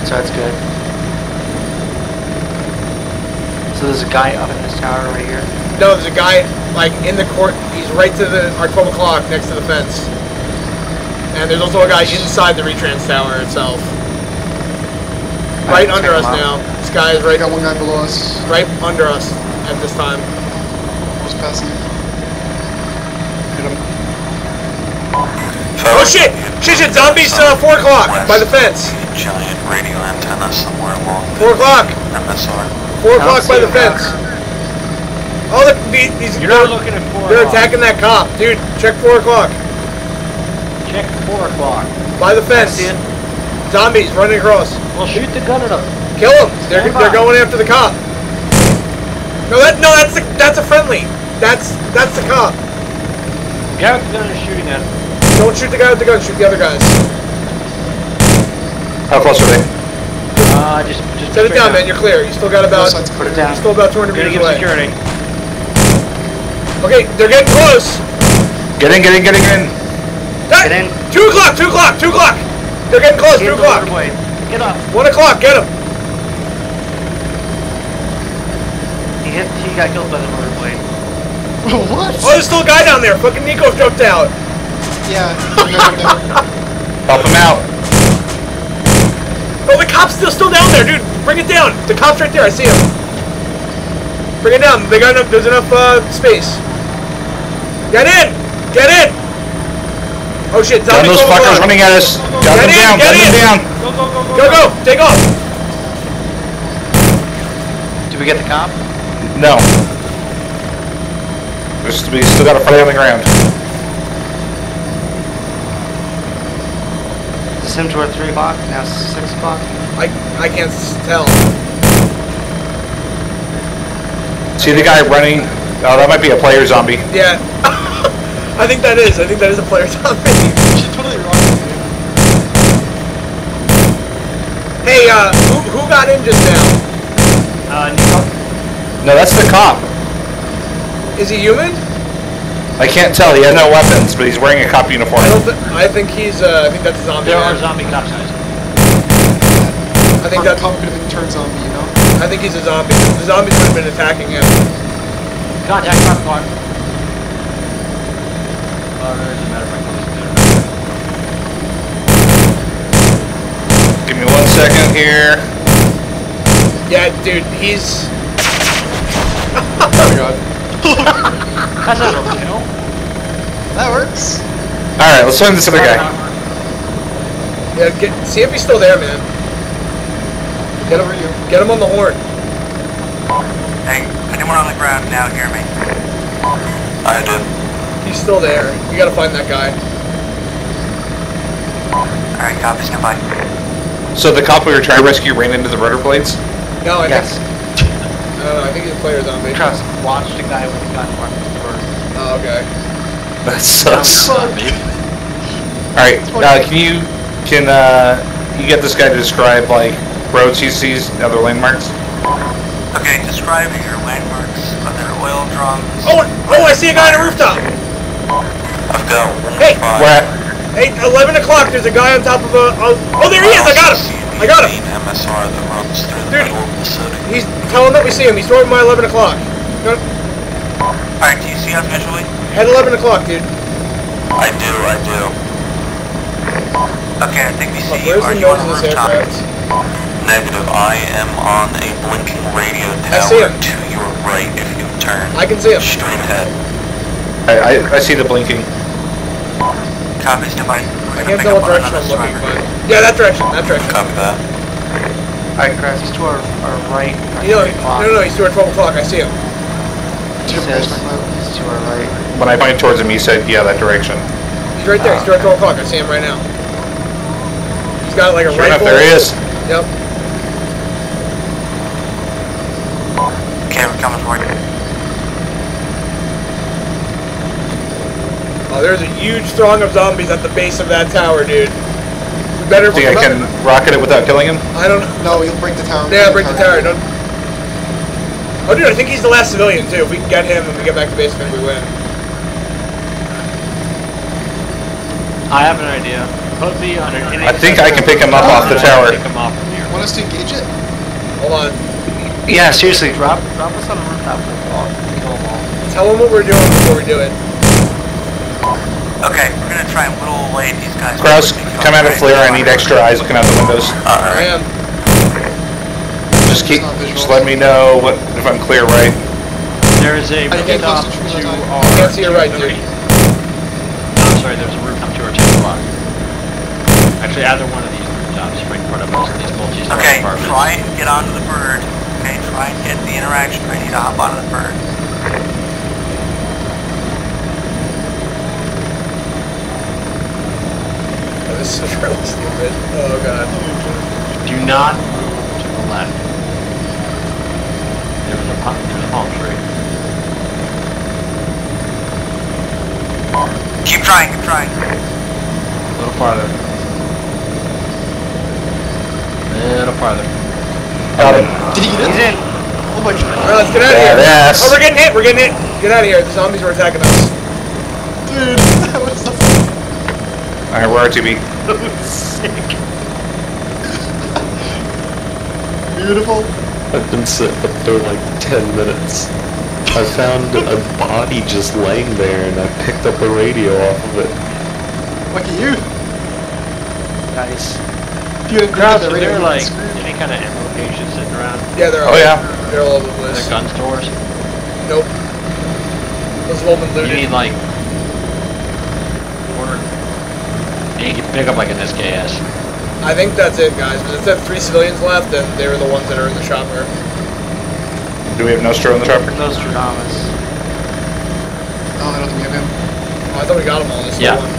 Alright, so that's good. So there's a guy up in this tower right here. No, there's a guy like in the court. He's right to the our 12 o'clock next to the fence. And there's also a guy inside the retrans tower itself. Right Alright, under us him now. out. This guy is right got one guy below us. right under us at this time. Just passing. Hit him. Oh shit! Shit! Shit! Zombies! Uh, four o'clock by the fence. Giant radio antenna somewhere along Four o'clock. MSR. Four o'clock by the fence. Oh, the, the, these You're not looking at four. They're attacking that cop, dude. Check four o'clock Check four o'clock. by the fence. see. Zombies running across. Well, shoot the gun at them. Kill them. They're Stand they're by. going after the cop. No, that no, that's the, that's a friendly. That's that's the cop. Guy with the gun is shooting at them. Don't shoot the guy with the gun. Shoot the other guys. How close are they? Uh, just, just Set it straight down, man. You're clear. You still got about Put it down. still about 200 Gonna meters away. security. Okay, they're getting close. Get in, get in, get in, get in. Hey, Get in. Two o'clock. Two o'clock. Two o'clock. They're getting close. Get Two o'clock. motorway. Get up. One o'clock. Get him. He hit. He got killed by the motorway. what? Oh, there's still a guy down there. Fucking Nico jumped out. Yeah. one guy jumped out. Help him out. Oh, the cop's still still down there, dude. Bring it down. The cop's right there. I see him. Bring it down. They got enough. There's enough uh, space. Get in. Get in. Oh shit! Gun Zombie those fuckers line. running at us. Gun Get them in, down, get gun them in. down. Go, go, go, go. Go go. Take off. Did we get the cop? No. There's, we still got a fight on the ground. Is this him toward three o'clock? Now six o'clock. I I can't tell. See the guy running? Oh, that might be a player zombie. Yeah. I think that is. I think that is a player zombie. She's totally wrong. Hey, uh, who who got in just now? Uh, Nico. No, that's the cop. Is he human? I can't tell. He has no weapons, but he's wearing a cop uniform. I don't. Th- I think he's. Uh, I think that's a zombie. There are zombie cops. I think Our that. cop could have been turned zombie, you know? I think he's a zombie. The zombies would have been attacking him. Contact five o'clock. Oh, there is a matter of fact. Give me one second here. Yeah, dude, he's. Oh my god. That's not a kill. That works. Alright, let's find this other guy. Yeah, get, see if he's still there, man. Get him, Where are you? get him on the horn. Hey, anyone on the ground now hear me? I do. He's still there. We gotta find that guy. Alright, copy, stand by. So the cop we were trying to rescue ran into the rotor blades? No, I Yes. think. I don't know. I think he's a player zombie. Trust. Watched a guy with a gun marked his door. Oh, okay. That sucks. Zombie. Alright, uh, can you, can, uh, you get this guy to describe, like, roads he sees, other landmarks? Okay, describe your landmarks. other oil drums? Oh, oh! I see a guy on a rooftop. I've got one Hey, five. Where, Hey, 11 o'clock. There's a guy on top of a. Oh, oh there he is! I got him. I got him. MSR that runs through the Dude. middle of the city. He's telling that we see him. He's throwing by 11 o'clock. Alright, do you see him visually? Head 11 o'clock, dude. I do, I do. Okay, I think we Look, see you. where's Are the you nose on the rooftop? Negative. I am on a blinking radio I see tower him. to your right if you turn I can see him. straight ahead. I, I, I see the blinking. Copy, stand by. I can't pick tell up what direction I'm another looking, but yeah, that direction. That direction. Copy that. Alright, Chris, he's to our, our right. our You know, o'clock. no, no, no. He's doing 12 o'clock. I see him. He says he's to our right. When I point towards him, he said, yeah, that direction. He's right there. He's uh, doing 12 o'clock. I see him right now. He's got like a Sure enough, rifle. there he is. Yep. Okay, we're coming for you. Oh, there's a huge throng of zombies at the base of that tower, dude. We better. Think I can rocket it without killing him? I don't know. No, he'll break the tower. Yeah, break the tower. Don't. Oh, dude, I think he's the last civilian too. If we can get him and we get back to base, then we win. I have an idea. Put me on an. I think I can pick him up off the tower. Pick him off from here. Want us to engage it? Hold on. Yeah, seriously, drop drop us on the rooftop. We'll kill them all. Tell them what we're doing before we do it. Okay, we're gonna try and whittle away these guys. Krause, come out of flare. I need extra eyes looking out the windows. Uh, I Alright. am. Just keep, just let me know what if I'm clear, right? There is a I rooftop to to our... time. Can't see your right, dude. I'm oh, sorry, there's a rooftop to our 10 either one of these rooftops right in front of us, these multi-story Okay, apartments. try and get onto the bird. Okay, try and get the interaction ready to hop onto the bird. Oh, this is really stupid. Oh god. Do not move to the left. There's a, pa- there's a palm tree. Keep trying, keep trying. A little farther. A little farther. Got him. Did he get He's in. Oh my god. Alright, let's get out of here. Badass. Oh, we're getting hit. We're getting hit. Get out of here. The zombies are attacking us. Dude, that was the Alright, we're RTB. beautiful. I've been sitting up there like 10 minutes. I found a body just laying there and I picked up a radio off of it. Look at you. Nice. If you had Krause, the is radio, there like any kind of ammo gauges sitting around? Yeah, they're all. Oh, yeah. They're all over the Are place. there gun stores? Nope. Those have all been looted. You need like... Order... And you can pick up like an SKS. I think that's it, guys. But it said three civilians left, and they were the ones that are in the chopper. Do we have Nostro in the chopper? Nostradamus. No, I don't think we have him. Oh, I thought we got him all in this Yeah. one.